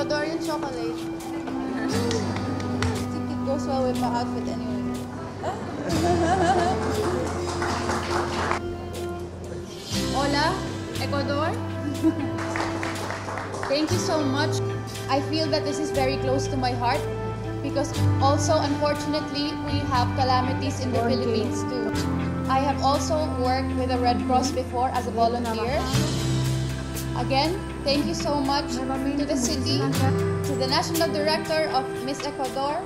Ecuadorian chocolate. I think it goes well with my outfit anyway. Hola, Ecuador. Thank you so much. I feel that this is very close to my heart because also unfortunately we have calamities in the Philippines too. I have also worked with the Red Cross before as a volunteer. Again, thank you so much to the city, to the National Director of Miss Ecuador,